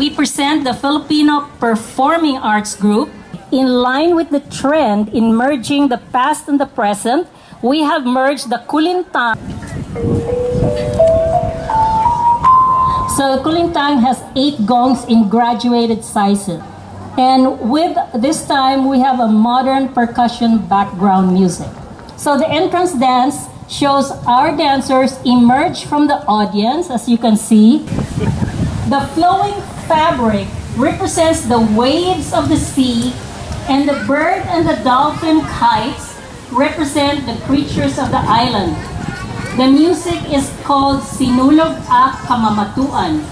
we present the Filipino Performing Arts Group. In line with the trend in merging the past and the present, we have merged the Kulintang. So Kulintang has eight gongs in graduated sizes. And with this time, we have a modern percussion background music. So the entrance dance shows our dancers emerge from the audience, as you can see. The flowing fabric represents the waves of the sea, and the bird and the dolphin kites represent the creatures of the island. The music is called Sinulog a Kamamatuan,